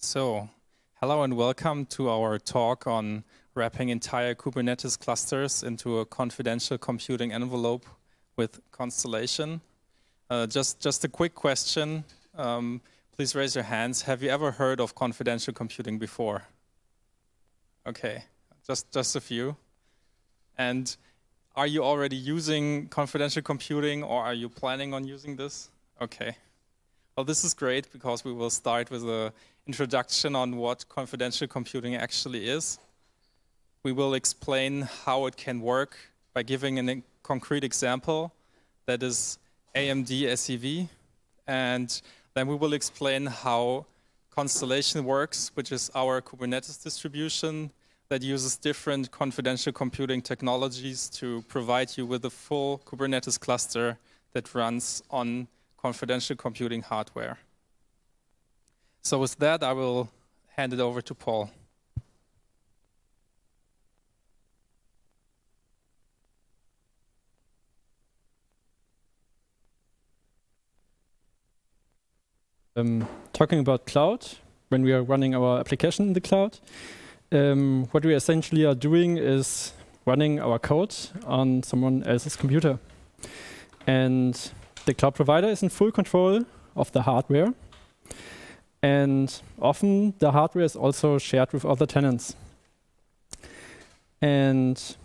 So, hello and welcome to our talk on wrapping entire Kubernetes clusters into a confidential computing envelope with Constellation. Uh, just, just a quick question. Um, please raise your hands. Have you ever heard of confidential computing before? Okay, just, just a few. And are you already using confidential computing or are you planning on using this? Okay. Well, this is great because we will start with an introduction on what confidential computing actually is. We will explain how it can work by giving a concrete example that is AMD SEV. And then we will explain how Constellation works, which is our Kubernetes distribution that uses different confidential computing technologies to provide you with a full Kubernetes cluster that runs on confidential computing hardware. So with that, I will hand it over to Paul. Um, talking about cloud, when we are running our application in the cloud, um, what we essentially are doing is running our code on someone else's computer. And the cloud provider is in full control of the hardware. And often the hardware is also shared with other tenants. And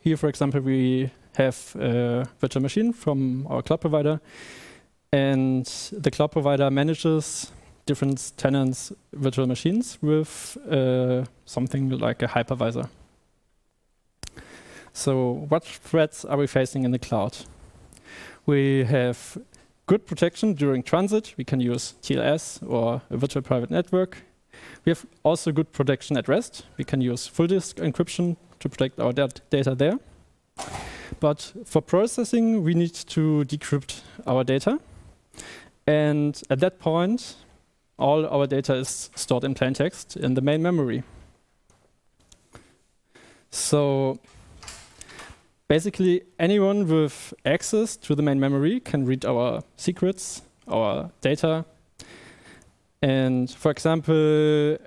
here, for example, we have a virtual machine from our cloud provider. And the cloud provider manages different tenants virtual machines with uh, something like a hypervisor. So what threats are we facing in the cloud? We have good protection during transit. We can use TLS or a virtual private network. We have also good protection at rest. We can use full disk encryption to protect our data there. But for processing, we need to decrypt our data. And at that point, all our data is stored in plain text in the main memory. So basically, anyone with access to the main memory can read our secrets, our data. And for example,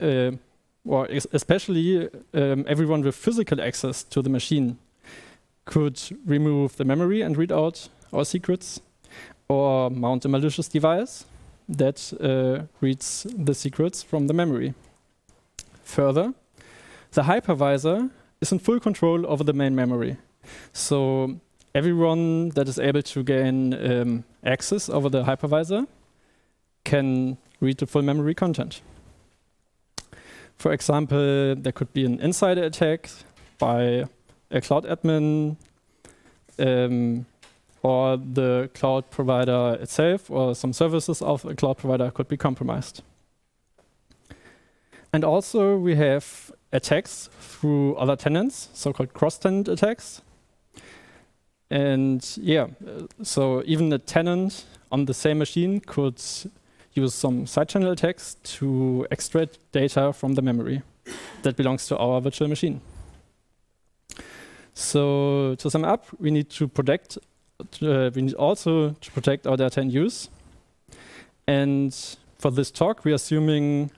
uh, or especially um, everyone with physical access to the machine could remove the memory and read out our secrets, or mount a malicious device that uh, reads the secrets from the memory. Further, the hypervisor is in full control over the main memory. So everyone that is able to gain um, access over the hypervisor can read the full memory content. For example, there could be an insider attack by a cloud admin um, or the cloud provider itself or some services of a cloud provider could be compromised. And also we have attacks through other tenants, so-called cross-tenant attacks. And yeah, so even a tenant on the same machine could use some side channel attacks to extract data from the memory that belongs to our virtual machine. So to sum up, we need to protect uh, we need also to protect our data in use. And for this talk, we're assuming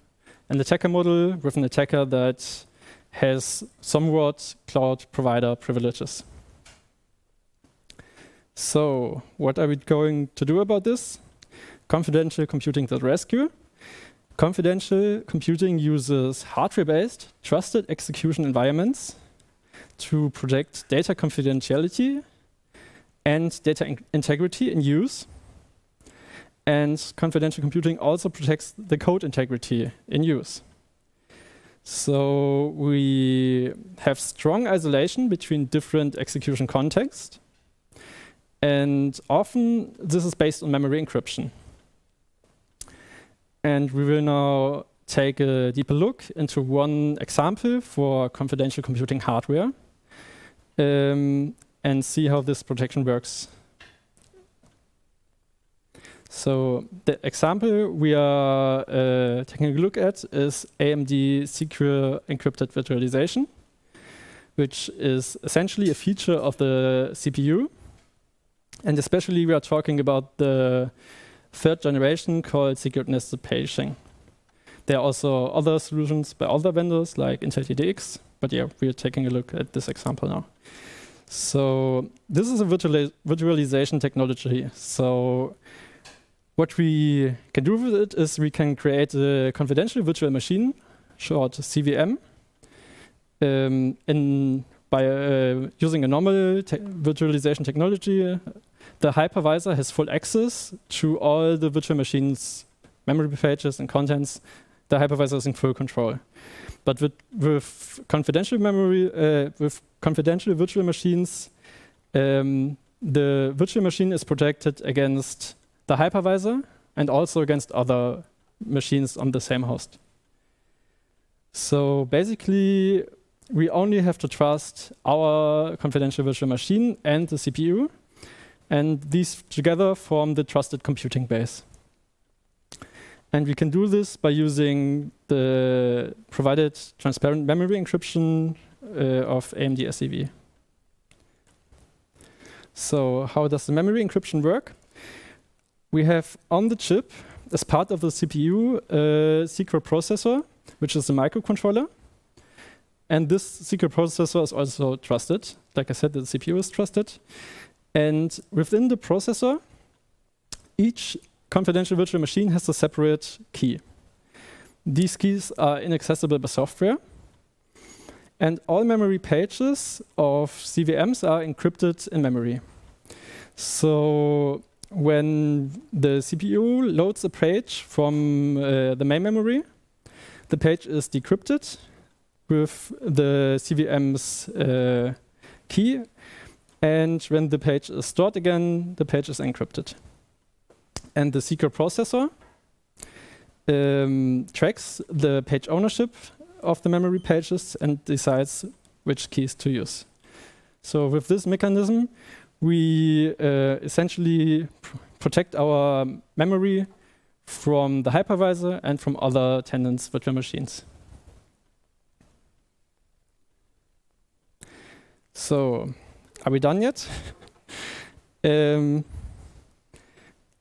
an attacker model with an attacker that has somewhat cloud provider privileges. So what are we going to do about this? Confidential computing that rescue. Confidential computing uses hardware-based trusted execution environments to protect data confidentiality and data in integrity in use. And confidential computing also protects the code integrity in use. So we have strong isolation between different execution contexts. And often this is based on memory encryption. And we will now take a deeper look into one example for confidential computing hardware. Um, and see how this protection works. So the example we are uh, taking a look at is AMD Secure Encrypted Virtualization, which is essentially a feature of the CPU. And especially we are talking about the third generation called secure nested paging. there are also other solutions by other vendors like Intel TDX, but yeah, we're taking a look at this example now. So this is a virtualization technology. So what we can do with it is we can create a confidential virtual machine, short CVM, um, in, by uh, using a normal te virtualization technology. The hypervisor has full access to all the virtual machines memory pages and contents, the hypervisor is in full control. But with, with confidential memory, uh, with confidential virtual machines, um, the virtual machine is protected against the hypervisor and also against other machines on the same host. So basically, we only have to trust our confidential virtual machine and the CPU, and these together form the trusted computing base. And we can do this by using the provided transparent memory encryption uh, of AMD SEV. So how does the memory encryption work? We have on the chip, as part of the CPU, a secure processor, which is a microcontroller. And this secure processor is also trusted. Like I said, the CPU is trusted. And within the processor, each confidential virtual machine has a separate key. These keys are inaccessible by software. And all memory pages of CVMs are encrypted in memory. So when the CPU loads a page from uh, the main memory, the page is decrypted with the CVM's uh, key. And when the page is stored again, the page is encrypted and the secure processor um, tracks the page ownership of the memory pages and decides which keys to use. So with this mechanism, we uh, essentially pr protect our memory from the hypervisor and from other tenants virtual machines. So, are we done yet? um,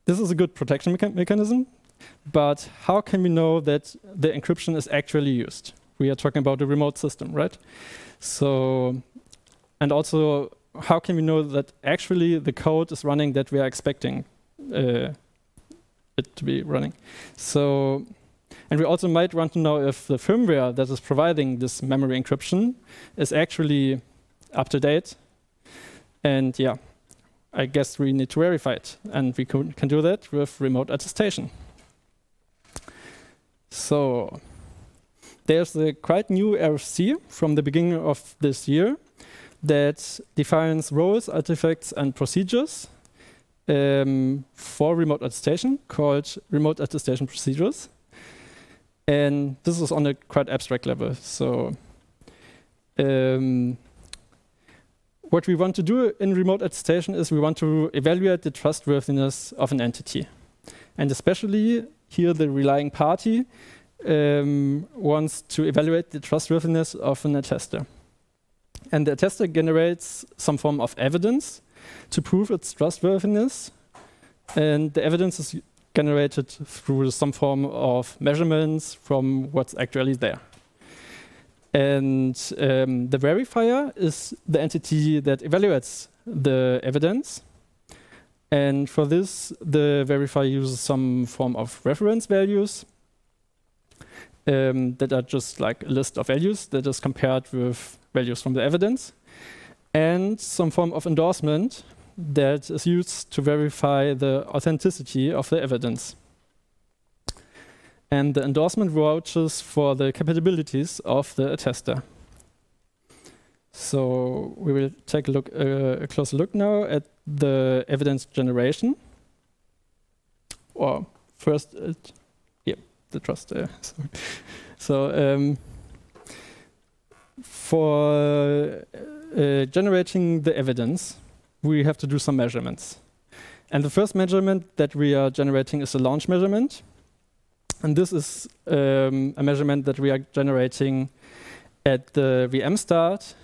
this is a good protection mecha mechanism, but how can we know that the encryption is actually used? We are talking about a remote system, right? So, and also, how can we know that actually the code is running that we are expecting uh, it to be running? So, and we also might want to know if the firmware that is providing this memory encryption is actually up to date. And yeah, I guess we need to verify it. And we can, can do that with remote attestation. So there's a quite new RFC from the beginning of this year that defines roles, artifacts, and procedures um, for remote attestation called remote attestation procedures. And this is on a quite abstract level. So um, what we want to do in remote attestation is we want to evaluate the trustworthiness of an entity. And especially here, the relying party um, wants to evaluate the trustworthiness of an attester. And the attester generates some form of evidence to prove its trustworthiness. And the evidence is generated through some form of measurements from what's actually there. And um, the verifier is the entity that evaluates the evidence. And for this, the verifier uses some form of reference values um, that are just like a list of values that is compared with values from the evidence, and some form of endorsement that is used to verify the authenticity of the evidence. And the endorsement vouches for the capabilities of the attester. So we will take a look, uh, a closer look now at the evidence generation. Or first, uh, yeah, the trust. Uh, so um, for uh, generating the evidence, we have to do some measurements. And the first measurement that we are generating is a launch measurement. And this is um, a measurement that we are generating at the VM start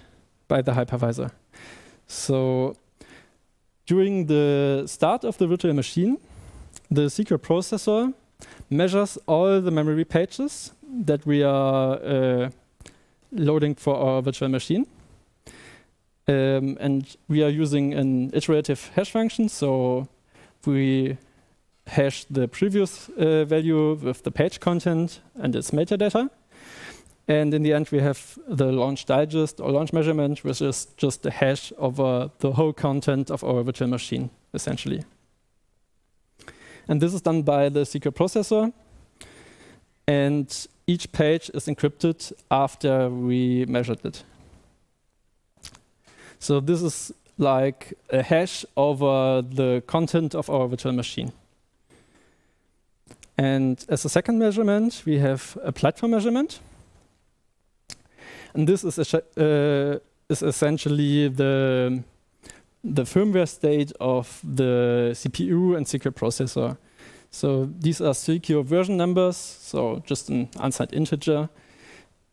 by the hypervisor. So during the start of the virtual machine, the secure processor measures all the memory pages that we are uh, loading for our virtual machine. Um, and we are using an iterative hash function, so we hash the previous uh, value with the page content and its metadata. And in the end, we have the launch digest or launch measurement, which is just the hash over the whole content of our virtual machine, essentially. And this is done by the secure processor. And each page is encrypted after we measured it. So this is like a hash over the content of our virtual machine. And as a second measurement, we have a platform measurement. And this is, uh, is essentially the, the firmware state of the CPU and secure processor. So these are secure version numbers, so just an unsigned integer.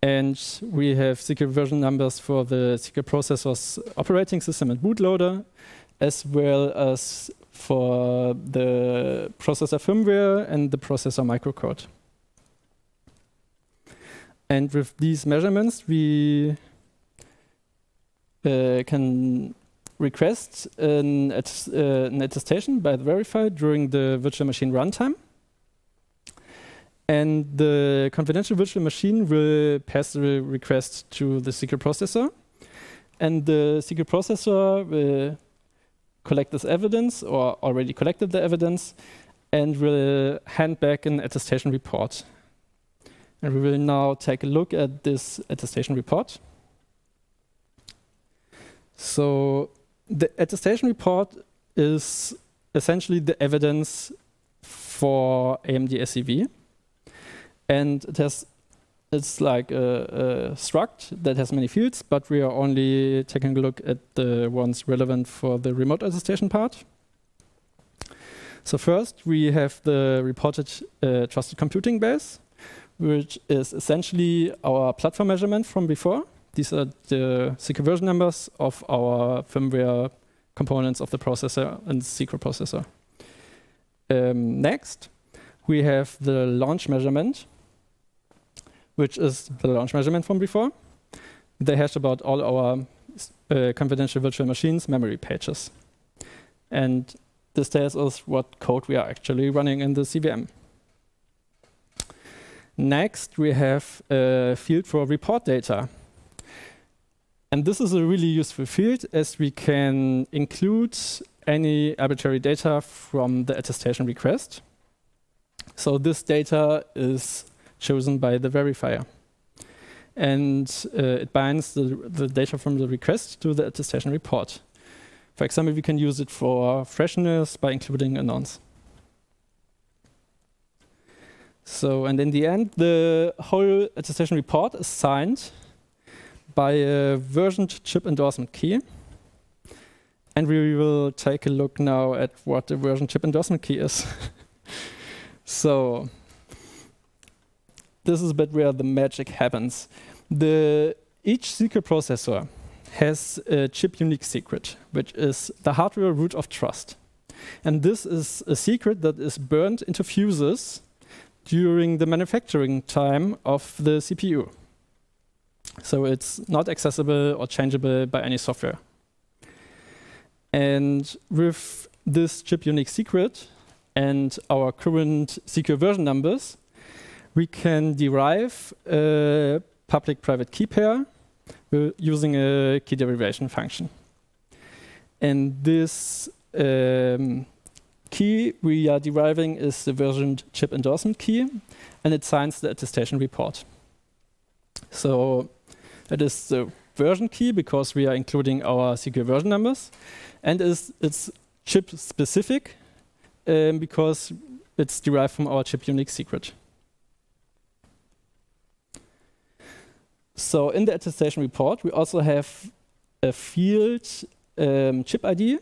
And we have secure version numbers for the secure processor's operating system and bootloader, as well as for the processor firmware and the processor microcode. And with these measurements, we uh, can request an, uh, an, attestation by the verifier during the virtual machine runtime. And the confidential virtual machine will pass the request to the secure processor. And the secure processor will collect this evidence or already collected the evidence and will hand back an attestation report and we will now take a look at this attestation report. So the attestation report is essentially the evidence for AMD SEV. And it has it's like a, a, struct that has many fields, but we are only taking a look at the ones relevant for the remote attestation part. So first, we have the reported uh, trusted computing base, which is essentially our platform measurement from before. These are the secure version numbers of our firmware components of the processor and secure processor. Um, next, we have the launch measurement, which is the launch measurement from before. They hash about all our uh, confidential virtual machines memory pages. And this tells us what code we are actually running in the CVM. Next, we have a field for report data. And this is a really useful field as we can include any arbitrary data from the attestation request. So this data is chosen by the verifier. And uh, it binds the, the data from the request to the attestation report. For example, we can use it for freshness by including a nonce. So, and in the end, the whole attestation report is signed by a versioned chip endorsement key. And we will take a look now at what the version chip endorsement key is. so, this is a bit where the magic happens. The, each secure processor has a chip unique secret, which is the hardware root of trust. And this is a secret that is burned into fuses during the manufacturing time of the CPU. So it's not accessible or changeable by any software. And with this chip unique secret and our current secure version numbers, we can derive a public-private key pair using a key derivation function. And this um, key we are deriving is the versioned chip endorsement key, and it signs the attestation report. So it is the version key because we are including our secure version numbers, and it's, it's chip specific um, because it's derived from our chip unique secret. So in the attestation report, we also have a field um, chip ID,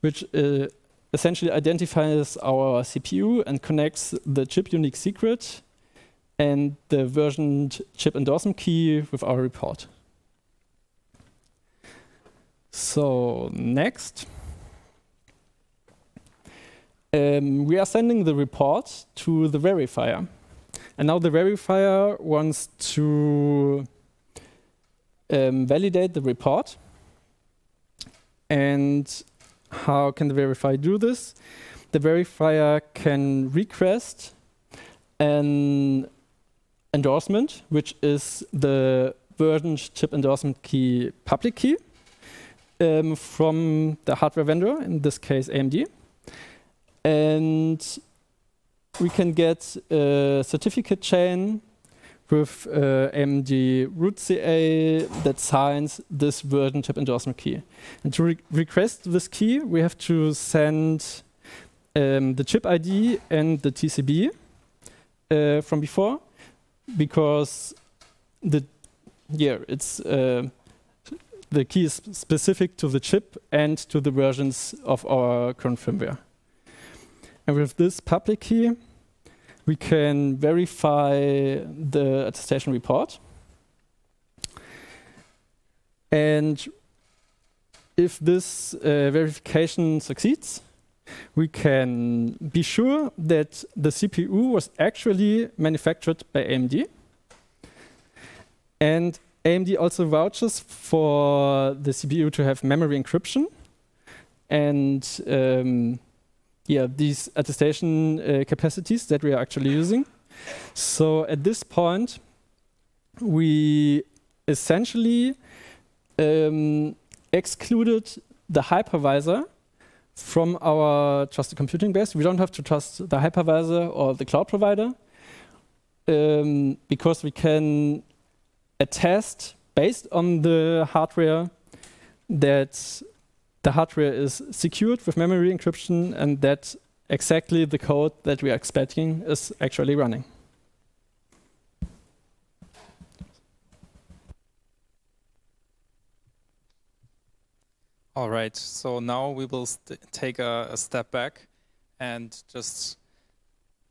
which uh, essentially identifies our CPU and connects the chip unique secret and the versioned chip endorsement key with our report. So next, um, we are sending the report to the verifier. And now the verifier wants to um, validate the report. And how can the verifier do this? The verifier can request an endorsement, which is the version chip endorsement key public key um, from the hardware vendor, in this case AMD. And we can get a certificate chain with uh, AMD root CA that signs this version chip endorsement key. And to re request this key, we have to send um, the chip ID and the TCB uh, from before, because the yeah it's uh, the key is specific to the chip and to the versions of our current firmware. And with this public key, we can verify the attestation report. And if this uh, verification succeeds, we can be sure that the CPU was actually manufactured by AMD. And AMD also vouches for the CPU to have memory encryption. And um, yeah, these attestation uh, capacities that we are actually using. So at this point, we essentially um, excluded the hypervisor from our trusted computing base. We don't have to trust the hypervisor or the cloud provider um, because we can attest based on the hardware that the hardware is secured with memory encryption and that exactly the code that we are expecting is actually running. All right, so now we will take a, a step back and just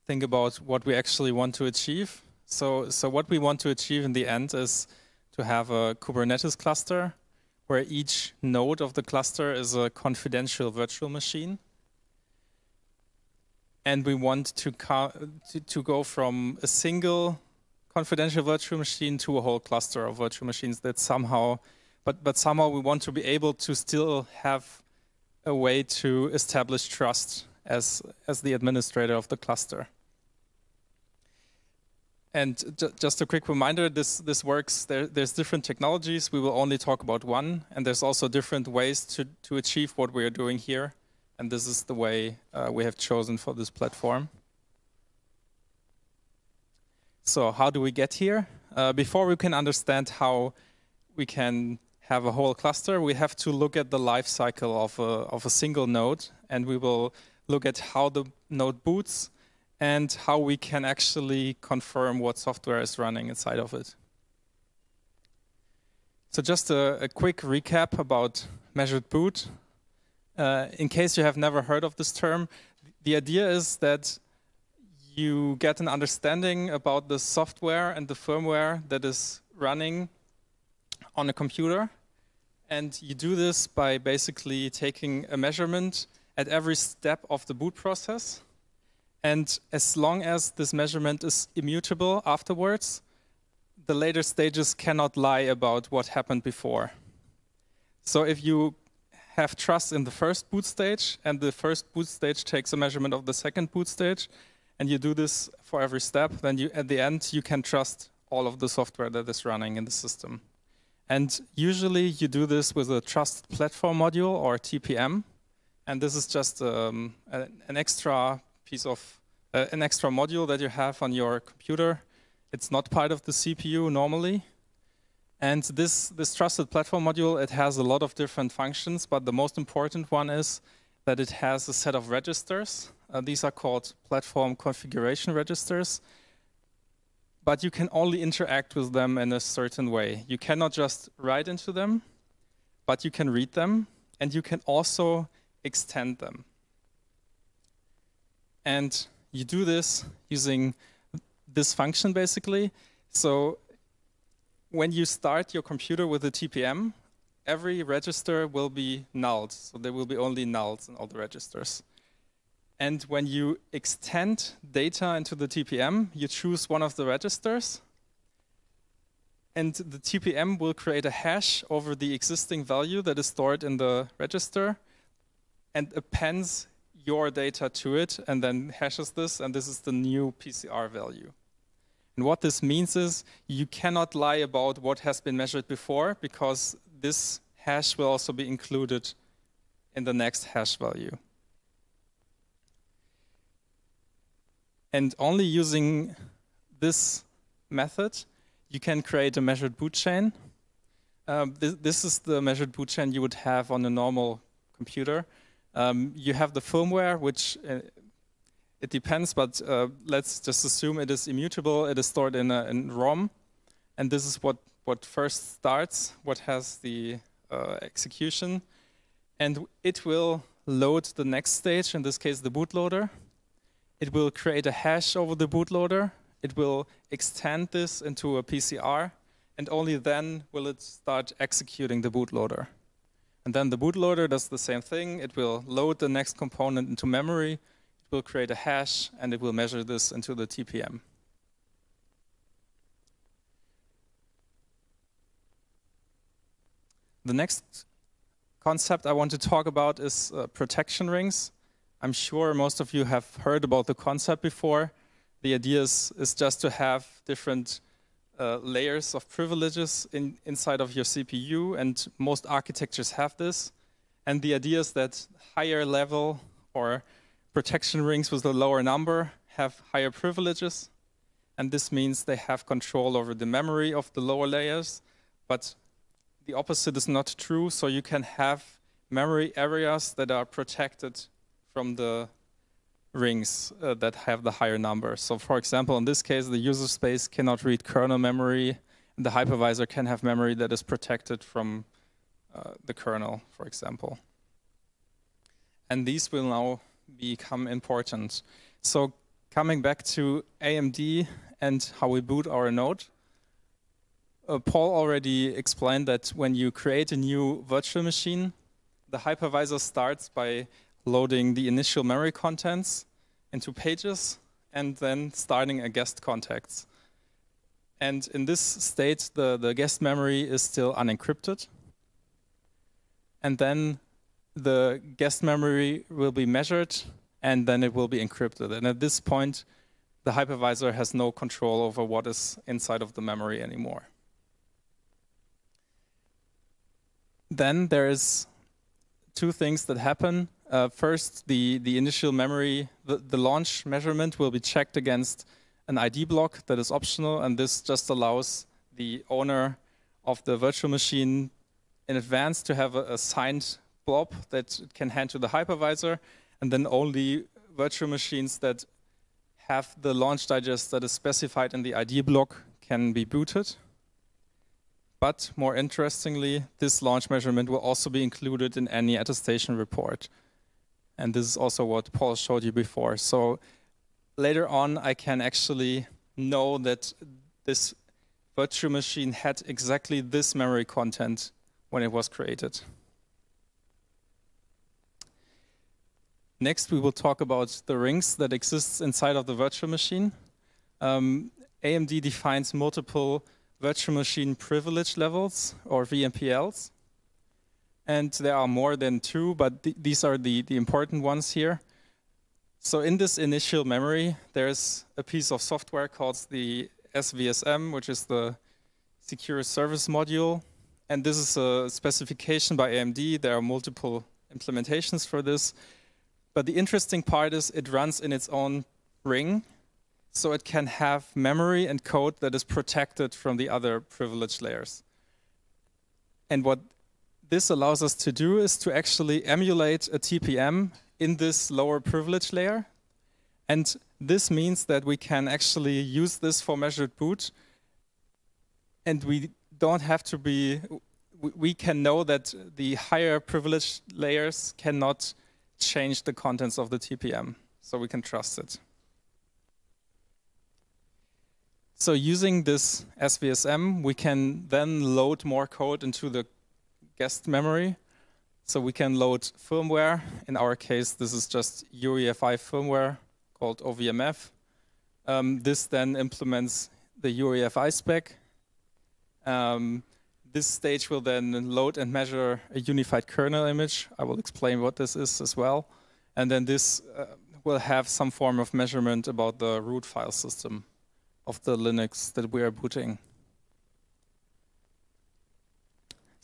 think about what we actually want to achieve. So, so what we want to achieve in the end is to have a Kubernetes cluster where each node of the cluster is a confidential virtual machine. And we want to, to, to, go from a single confidential virtual machine to a whole cluster of virtual machines that somehow, but, but somehow we want to be able to still have a way to establish trust as, as the administrator of the cluster. And ju just a quick reminder, this, this works, there, there's different technologies. We will only talk about one. And there's also different ways to, to achieve what we are doing here. And this is the way uh, we have chosen for this platform. So how do we get here? Uh, before we can understand how we can have a whole cluster, we have to look at the life cycle of a, of a single node. And we will look at how the node boots, and how we can actually confirm what software is running inside of it. So just a, a quick recap about measured boot. Uh, in case you have never heard of this term, the idea is that you get an understanding about the software and the firmware that is running on a computer. And you do this by basically taking a measurement at every step of the boot process and as long as this measurement is immutable afterwards, the later stages cannot lie about what happened before. So if you have trust in the first boot stage, and the first boot stage takes a measurement of the second boot stage, and you do this for every step, then you, at the end you can trust all of the software that is running in the system. And usually you do this with a Trusted platform module or TPM, and this is just um, an extra piece of uh, an extra module that you have on your computer. It's not part of the CPU normally. And this, this trusted platform module, it has a lot of different functions, but the most important one is that it has a set of registers. Uh, these are called platform configuration registers. But you can only interact with them in a certain way. You cannot just write into them, but you can read them, and you can also extend them. And you do this using this function basically. So when you start your computer with a TPM, every register will be nulled. So there will be only nulls in all the registers. And when you extend data into the TPM, you choose one of the registers. And the TPM will create a hash over the existing value that is stored in the register and appends your data to it and then hashes this. And this is the new PCR value. And what this means is you cannot lie about what has been measured before because this hash will also be included in the next hash value. And only using this method, you can create a measured boot chain. Um, this, this, is the measured boot chain you would have on a normal computer. Um, you have the firmware, which uh, it depends, but uh, let's just assume it is immutable. It is stored in, a, in ROM, and this is what, what first starts, what has the uh, execution, and it will load the next stage, in this case the bootloader. It will create a hash over the bootloader. It will extend this into a PCR, and only then will it start executing the bootloader. And then the bootloader does the same thing. It will load the next component into memory. It will create a hash, and it will measure this into the TPM. The next concept I want to talk about is uh, protection rings. I'm sure most of you have heard about the concept before. The idea is, is just to have different uh, layers of privileges in, inside of your CPU, and most architectures have this. And the idea is that higher level or protection rings with a lower number have higher privileges, and this means they have control over the memory of the lower layers, but the opposite is not true, so you can have memory areas that are protected from the rings uh, that have the higher number. So for example, in this case, the user space cannot read kernel memory, and the hypervisor can have memory that is protected from uh, the kernel, for example. And these will now become important. So coming back to AMD and how we boot our node, uh, Paul already explained that when you create a new virtual machine, the hypervisor starts by loading the initial memory contents into pages and then starting a guest context. And in this state, the, the guest memory is still unencrypted. And then the guest memory will be measured and then it will be encrypted. And at this point, the hypervisor has no control over what is inside of the memory anymore. Then there is two things that happen. Uh, first, the, the initial memory, the, the launch measurement will be checked against an ID block that is optional, and this just allows the owner of the virtual machine in advance to have a, a signed blob that it can hand to the hypervisor, and then only virtual machines that have the launch digest that is specified in the ID block can be booted. But more interestingly, this launch measurement will also be included in any attestation report. And this is also what Paul showed you before. So later on, I can actually know that this virtual machine had exactly this memory content when it was created. Next, we will talk about the rings that exists inside of the virtual machine. Um, AMD defines multiple virtual machine privilege levels, or VMPLs. And there are more than two, but th these are the, the important ones here. So in this initial memory, there's a piece of software called the SVSM, which is the Secure Service Module. And this is a specification by AMD. There are multiple implementations for this. But the interesting part is it runs in its own ring so it can have memory and code that is protected from the other privilege layers. And what this allows us to do is to actually emulate a TPM in this lower privilege layer. And this means that we can actually use this for measured boot. And we don't have to be, we can know that the higher privilege layers cannot change the contents of the TPM. So we can trust it. So using this SVSM, we can then load more code into the guest memory. So we can load firmware. In our case, this is just UEFI firmware called OVMF. Um, this then implements the UEFI spec. Um, this stage will then load and measure a unified kernel image. I will explain what this is as well. And then this uh, will have some form of measurement about the root file system of the Linux that we are booting.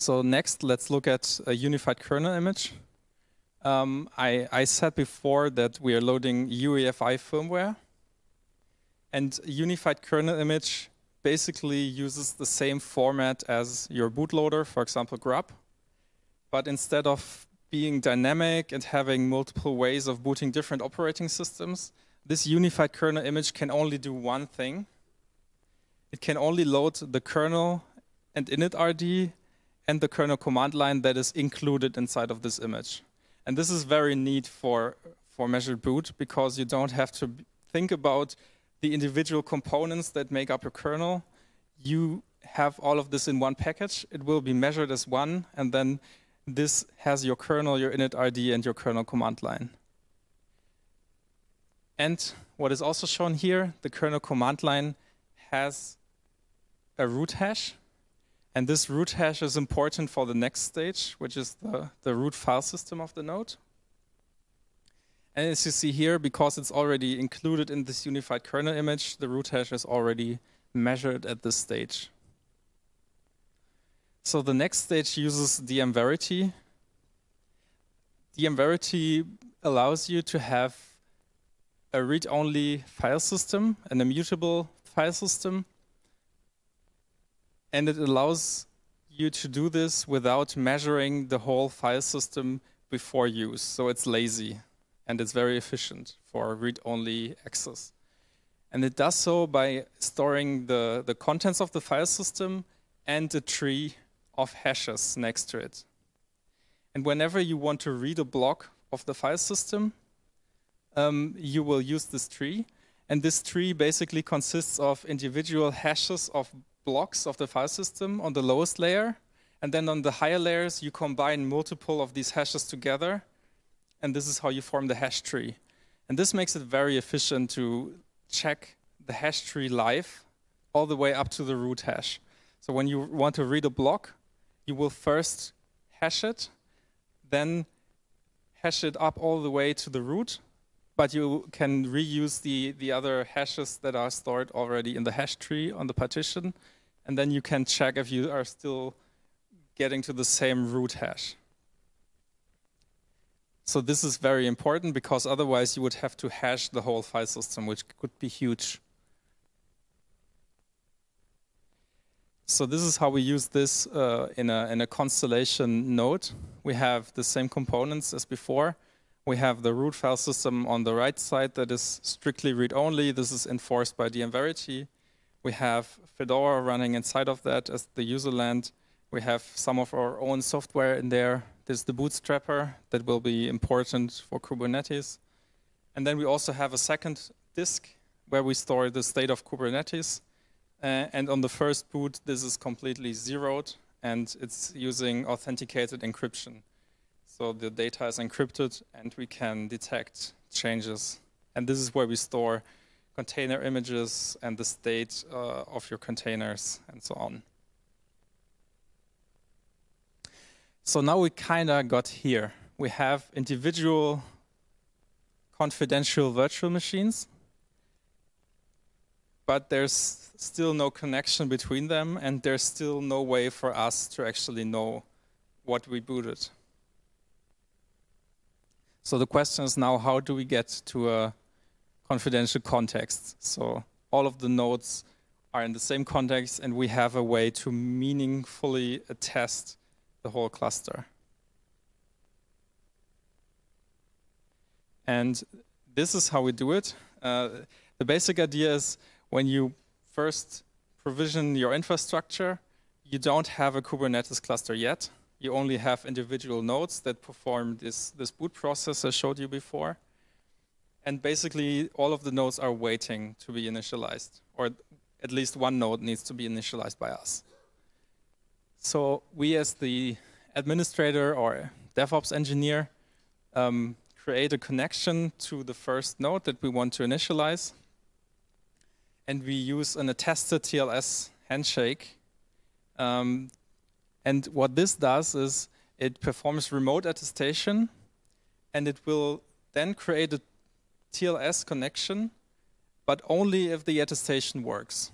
So next, let's look at a unified kernel image. Um, I, I, said before that we are loading UEFI firmware. And unified kernel image basically uses the same format as your bootloader, for example, grub. But instead of being dynamic and having multiple ways of booting different operating systems, this unified kernel image can only do one thing. It can only load the kernel and initrd and the kernel command line that is included inside of this image. And this is very neat for, for measured boot because you don't have to think about the individual components that make up your kernel. You have all of this in one package. It will be measured as one, and then this has your kernel, your initrd, and your kernel command line. And what is also shown here, the kernel command line has a root hash and this root hash is important for the next stage, which is the, the root file system of the node. And as you see here, because it's already included in this unified kernel image, the root hash is already measured at this stage. So the next stage uses dmverity. dmverity allows you to have a read-only file system, an immutable file system, and it allows you to do this without measuring the whole file system before use. So it's lazy and it's very efficient for read-only access. And it does so by storing the, the contents of the file system and a tree of hashes next to it. And whenever you want to read a block of the file system, um, you will use this tree. And this tree basically consists of individual hashes of blocks of the file system on the lowest layer. And then on the higher layers, you combine multiple of these hashes together. And this is how you form the hash tree. And this makes it very efficient to check the hash tree live all the way up to the root hash. So when you want to read a block, you will first hash it, then hash it up all the way to the root, but you can reuse the, the other hashes that are stored already in the hash tree on the partition, and then you can check if you are still getting to the same root hash. So this is very important because otherwise you would have to hash the whole file system, which could be huge. So this is how we use this uh, in, a, in a constellation node. We have the same components as before, we have the root file system on the right side that is strictly read-only. This is enforced by dmverity. We have Fedora running inside of that as the user land. We have some of our own software in there. There's the bootstrapper that will be important for Kubernetes. And then we also have a second disk where we store the state of Kubernetes. Uh, and on the first boot, this is completely zeroed, and it's using authenticated encryption. So the data is encrypted and we can detect changes. And this is where we store container images and the state uh, of your containers and so on. So now we kind of got here. We have individual confidential virtual machines, but there's still no connection between them, and there's still no way for us to actually know what we booted. So the question is now, how do we get to a confidential context? So all of the nodes are in the same context, and we have a way to meaningfully attest the whole cluster. And this is how we do it. Uh, the basic idea is when you first provision your infrastructure, you don't have a Kubernetes cluster yet you only have individual nodes that perform this, this boot process I showed you before. And basically, all of the nodes are waiting to be initialized, or at least one node needs to be initialized by us. So we as the administrator or DevOps engineer um, create a connection to the first node that we want to initialize. And we use an attested TLS handshake. Um, and what this does is it performs remote attestation and it will then create a TLS connection, but only if the attestation works.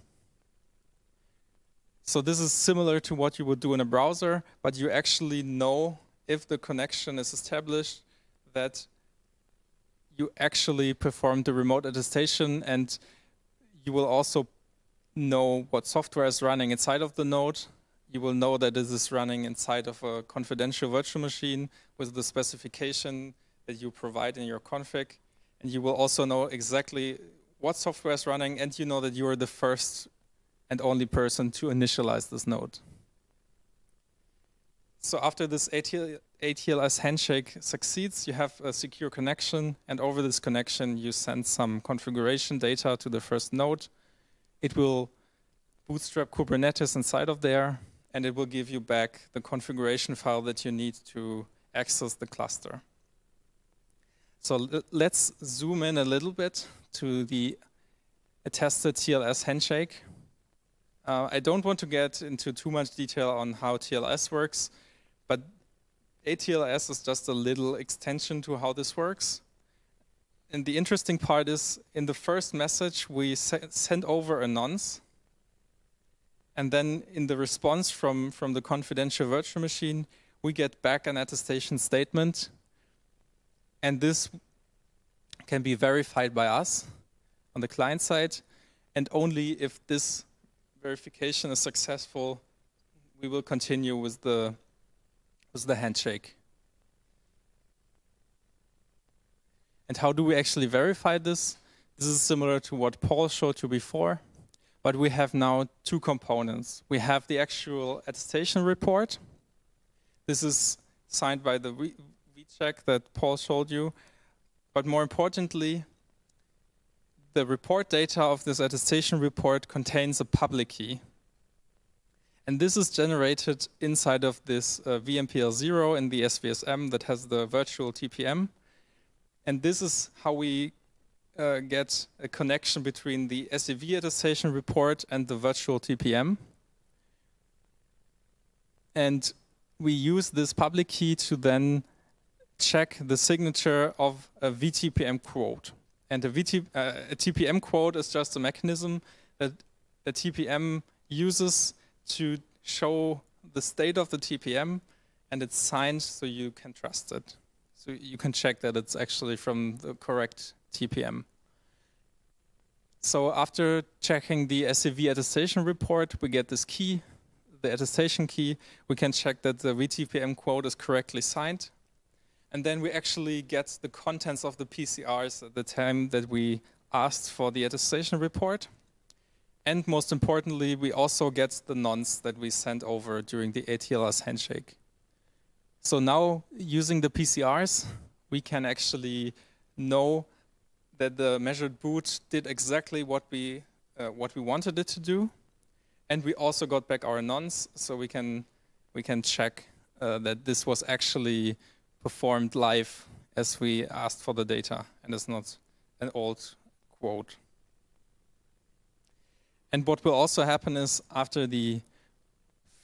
So this is similar to what you would do in a browser, but you actually know if the connection is established that you actually performed the remote attestation and you will also know what software is running inside of the node. You will know that this is running inside of a confidential virtual machine with the specification that you provide in your config. And you will also know exactly what software is running and you know that you are the first and only person to initialize this node. So after this ATL ATLS handshake succeeds, you have a secure connection, and over this connection, you send some configuration data to the first node. It will bootstrap Kubernetes inside of there, and it will give you back the configuration file that you need to access the cluster. So let's zoom in a little bit to the attested TLS handshake. Uh, I don't want to get into too much detail on how TLS works, but ATLS is just a little extension to how this works. And the interesting part is in the first message, we send over a nonce. And then in the response from, from the confidential virtual machine, we get back an attestation statement. And this can be verified by us on the client side. And only if this verification is successful, we will continue with the, with the handshake. And how do we actually verify this? This is similar to what Paul showed you before, but we have now two components. We have the actual attestation report. This is signed by the VCEK that Paul showed you. But more importantly, the report data of this attestation report contains a public key. And this is generated inside of this uh, VMPL0 in the SVSM that has the virtual TPM. And this is how we uh, get a connection between the SEV attestation report and the virtual TPM. And we use this public key to then check the signature of a VTPM quote. And a, VT, uh, a TPM quote is just a mechanism that a TPM uses to show the state of the TPM and it's signed so you can trust it. So you can check that it's actually from the correct TPM. So after checking the SEV attestation report, we get this key, the attestation key. We can check that the VTPM quote is correctly signed and then we actually get the contents of the PCRs at the time that we asked for the attestation report. And most importantly, we also get the nonce that we sent over during the ATLS handshake. So now, using the PCRs, we can actually know that the measured boot did exactly what we, uh, what we wanted it to do. And we also got back our nonce, so we can, we can check uh, that this was actually performed live as we asked for the data, and it's not an old quote. And what will also happen is after the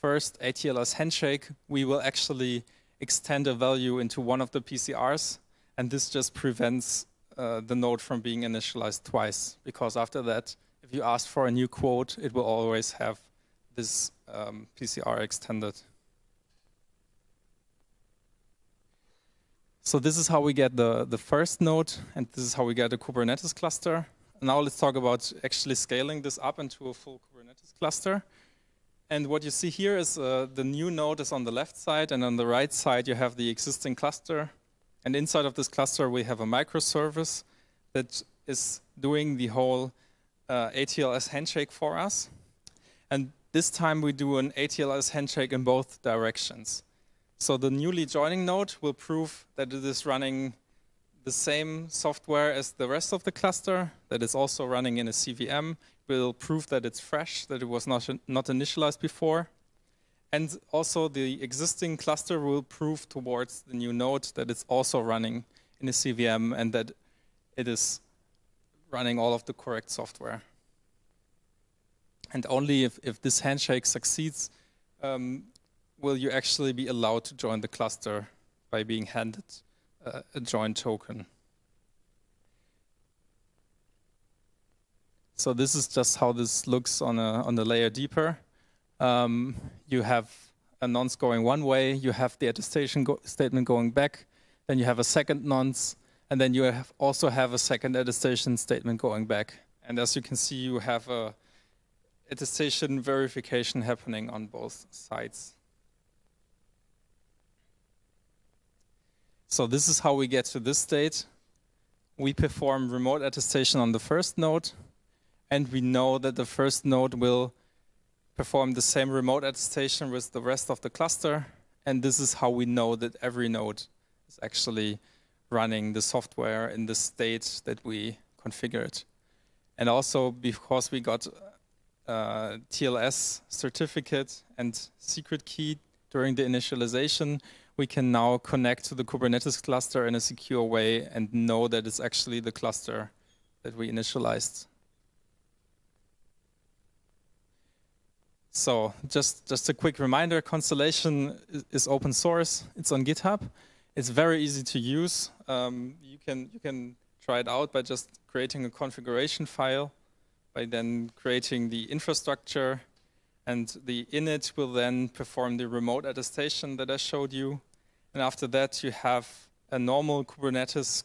first ATLS handshake, we will actually extend a value into one of the PCRs, and this just prevents uh, the node from being initialized twice, because after that, if you ask for a new quote, it will always have this um, PCR extended. So this is how we get the, the first node, and this is how we get a Kubernetes cluster. Now let's talk about actually scaling this up into a full Kubernetes cluster. And what you see here is uh, the new node is on the left side, and on the right side you have the existing cluster. And inside of this cluster we have a microservice that is doing the whole uh, ATLS handshake for us. And this time we do an ATLS handshake in both directions. So the newly joining node will prove that it is running the same software as the rest of the cluster, that is also running in a CVM, will prove that it's fresh, that it was not, not initialized before. And also the existing cluster will prove towards the new node that it's also running in a CVM and that it is running all of the correct software. And only if, if this handshake succeeds, um, will you actually be allowed to join the cluster by being handed uh, a join token. So this is just how this looks on a on the layer deeper um, you have a nonce going one way, you have the attestation go statement going back, then you have a second nonce, and then you have also have a second attestation statement going back. And as you can see, you have a attestation verification happening on both sides. So this is how we get to this state. We perform remote attestation on the first node, and we know that the first node will perform the same remote attestation with the rest of the cluster. And this is how we know that every node is actually running the software in the state that we configured. And also because we got uh, TLS certificate and secret key during the initialization, we can now connect to the Kubernetes cluster in a secure way and know that it's actually the cluster that we initialized. So just, just a quick reminder, Constellation is, open source. It's on GitHub. It's very easy to use. Um, you, can, you can try it out by just creating a configuration file, by then creating the infrastructure, and the init will then perform the remote attestation that I showed you. And after that, you have a normal Kubernetes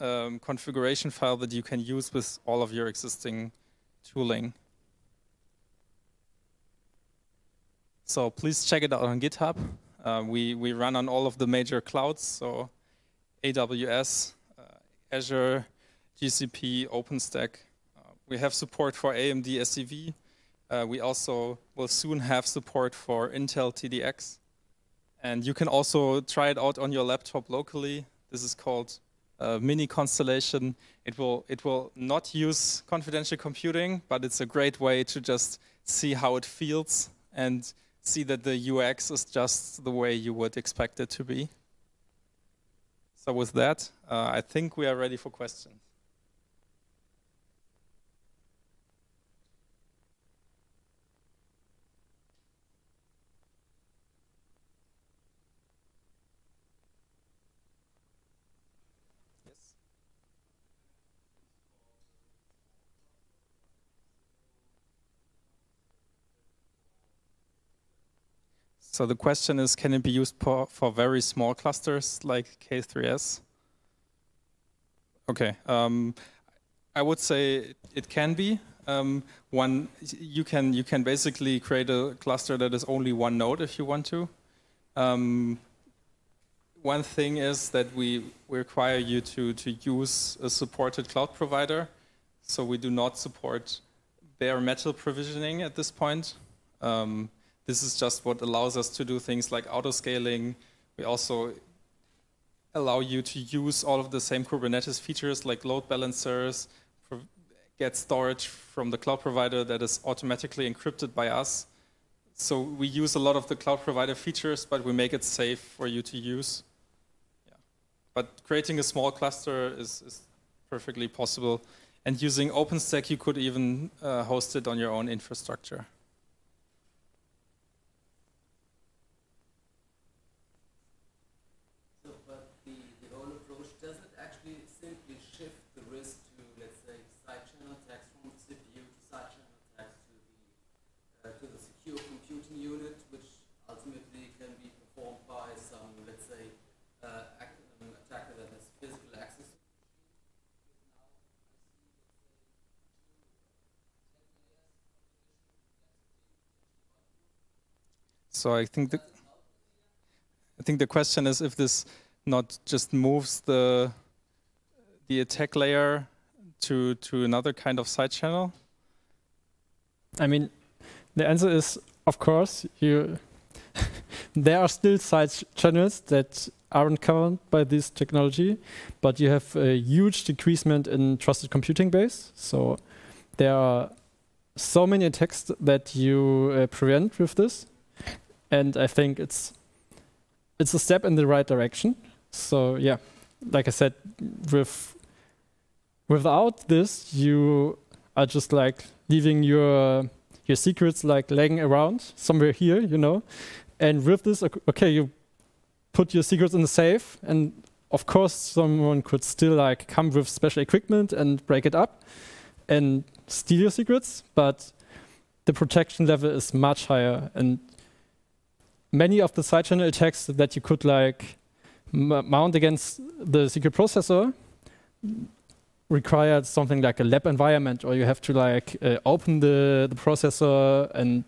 um, configuration file that you can use with all of your existing tooling. So please check it out on GitHub. Uh, we, we run on all of the major clouds, so AWS, uh, Azure, GCP, OpenStack. Uh, we have support for AMD SEV. Uh, we also will soon have support for Intel TDX. And you can also try it out on your laptop locally. This is called uh, Mini Constellation. It will, it will not use confidential computing, but it's a great way to just see how it feels and see that the UX is just the way you would expect it to be. So with that, uh, I think we are ready for questions. So the question is, can it be used for, for very small clusters like K3S? Okay, um, I would say it can be. Um, one, you can you can basically create a cluster that is only one node if you want to. Um, one thing is that we, require you to to use a supported cloud provider, so we do not support bare metal provisioning at this point. This is just what allows us to do things like auto-scaling. We also allow you to use all of the same Kubernetes features like load balancers, get storage from the cloud provider that is automatically encrypted by us. So we use a lot of the cloud provider features, but we make it safe for you to use. Yeah. But creating a small cluster is, is perfectly possible. And using OpenStack, you could even uh, host it on your own infrastructure. So I think the I think the question is if this not just moves the the attack layer to to another kind of side channel. I mean, the answer is of course you. there are still side channels that aren't covered by this technology, but you have a huge decreasement in trusted computing base. So there are so many attacks that you uh, prevent with this and I think it's it's a step in the right direction. So yeah, like I said, with without this, you are just like leaving your your secrets like laying around somewhere here, you know. And with this, okay, you put your secrets in the safe, and of course, someone could still like come with special equipment and break it up and steal your secrets, but the protection level is much higher. And many of the side channel attacks that you could like mount against the secure processor required something like a lab environment, or you have to like uh, open the, the processor and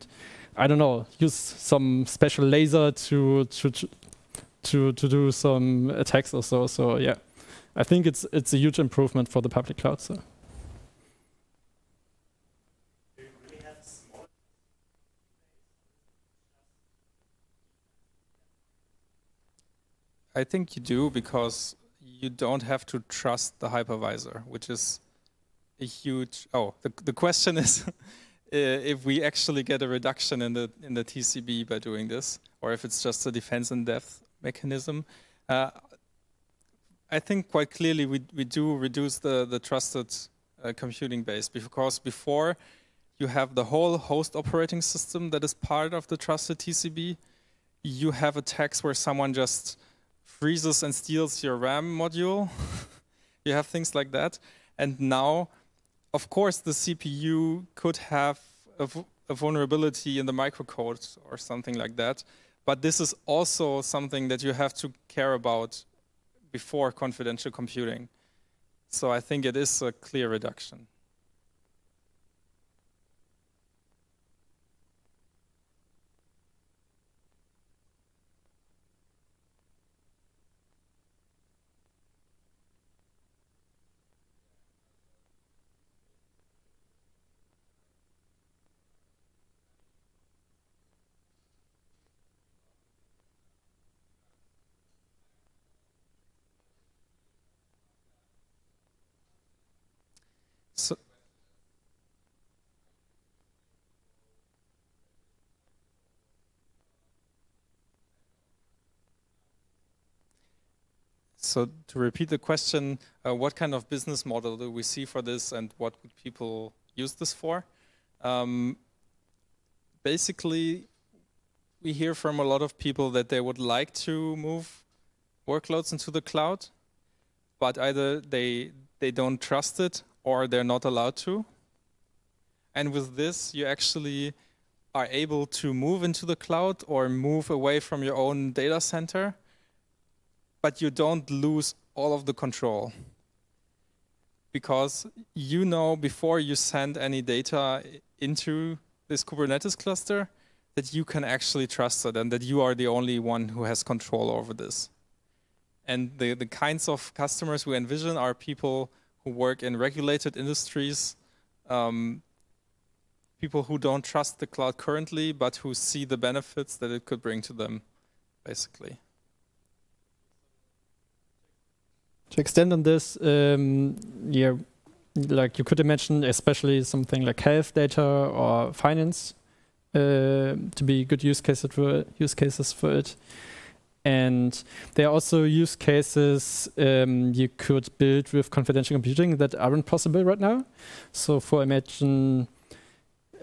I don't know, use some special laser to to to to do some attacks or so. So yeah, I think it's it's a huge improvement for the public cloud. So. I think you do because you don't have to trust the hypervisor, which is a huge. Oh, the the question is if we actually get a reduction in the in the TCB by doing this, or if it's just a defense in depth mechanism. Uh, I think quite clearly we we do reduce the the trusted uh, computing base because before you have the whole host operating system that is part of the trusted TCB. You have attacks where someone just freezes and steals your RAM module. you have things like that. And now, of course, the CPU could have a, a vulnerability in the microcode or something like that. But this is also something that you have to care about before confidential computing. So I think it is a clear reduction. So, so to repeat the question, uh, what kind of business model do we see for this and what would people use this for? Um, basically, we hear from a lot of people that they would like to move workloads into the cloud, but either they they don't trust it or they're not allowed to. And with this, you actually are able to move into the cloud or move away from your own data center, but you don't lose all of the control. Because you know before you send any data into this Kubernetes cluster that you can actually trust it and that you are the only one who has control over this. And the, the kinds of customers we envision are people who work in regulated industries, um, people who don't trust the cloud currently, but who see the benefits that it could bring to them, basically. To extend on this, um, yeah, like you could imagine, especially something like health data or finance, uh, to be good use cases for use cases for it. And there are also use cases um, you could build with confidential computing that aren't possible right now. So for imagine,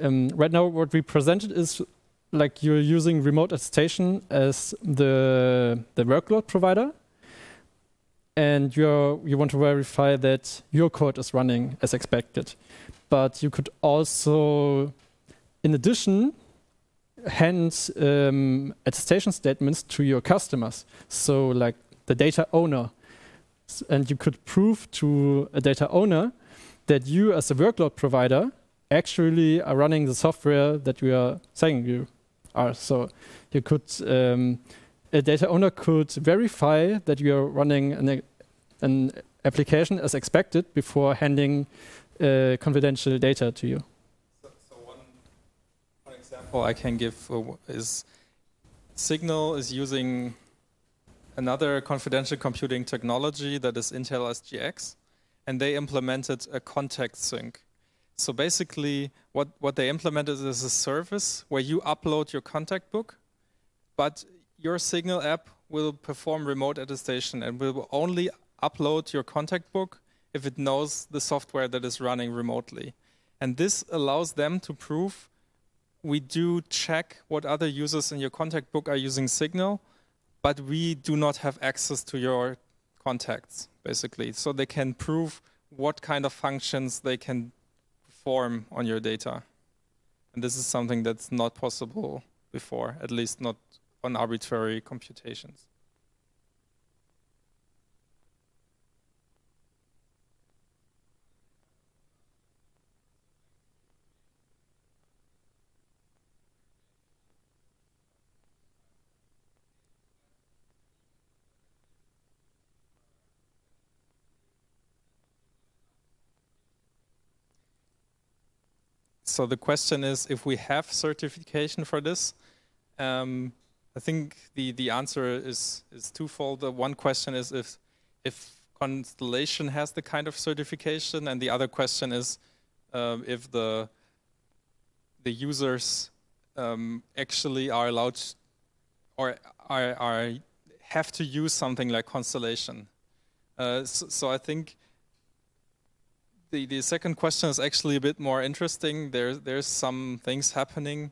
um, right now what we presented is like you're using remote attestation as the, the workload provider. And you're, you want to verify that your code is running as expected. But you could also, in addition, hand um, attestation statements to your customers. So like the data owner. And you could prove to a data owner that you as a workload provider actually are running the software that we are saying you are. So you could, um, a data owner could verify that you are running an, an application as expected before handing uh, confidential data to you So so one example I can give uh, is Signal is using another confidential computing technology that is Intel SGX, and they implemented a context sync. So basically, what, what they implemented is a service where you upload your contact book, but your Signal app will perform remote attestation and will only upload your contact book if it knows the software that is running remotely. And this allows them to prove we do check what other users in your contact book are using Signal, but we do not have access to your contacts, basically. So they can prove what kind of functions they can perform on your data. And this is something that's not possible before, at least not on arbitrary computations. So the question is, if we have certification for this, um, I think the, the answer is, is twofold. The one question is if, if Constellation has the kind of certification, and the other question is um, if the, the users um, actually are allowed or are, are, have to use something like Constellation. Uh, so, so I think the, the second question is actually a bit more interesting. There, there's some things happening,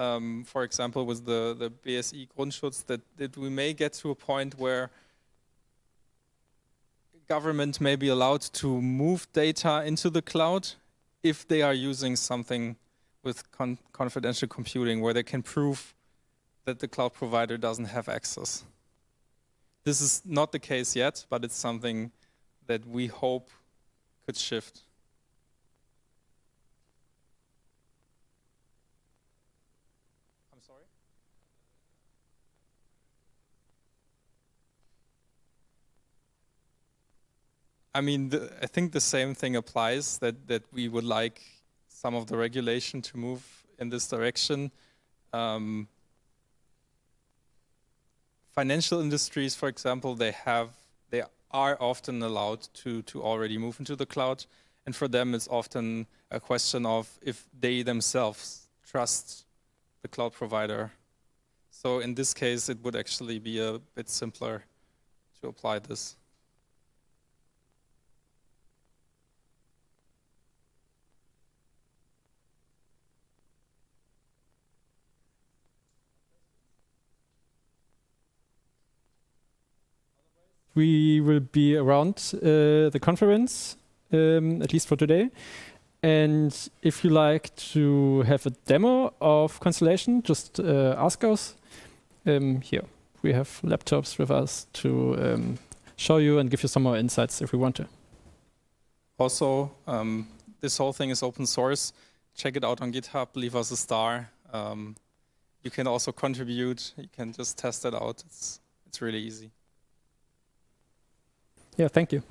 um, for example, with the, the BSI Grundschutz, that, that we may get to a point where government may be allowed to move data into the cloud if they are using something with con confidential computing where they can prove that the cloud provider doesn't have access. This is not the case yet, but it's something that we hope could shift. I'm sorry? I mean, the, I think the same thing applies that, that we would like some of the regulation to move in this direction. Um, financial industries, for example, they have they are often allowed to, to already move into the cloud. And for them, it's often a question of if they themselves trust the cloud provider. So in this case, it would actually be a bit simpler to apply this. we will be around uh, the conference, um, at least for today. And if you like to have a demo of Constellation, just uh, ask us. Um, here, we have laptops with us to um, show you and give you some more insights if we want to. Also, um, this whole thing is open source. Check it out on GitHub, leave us a star. Um, you can also contribute. You can just test it out. It's, it's really easy. Yeah, thank you.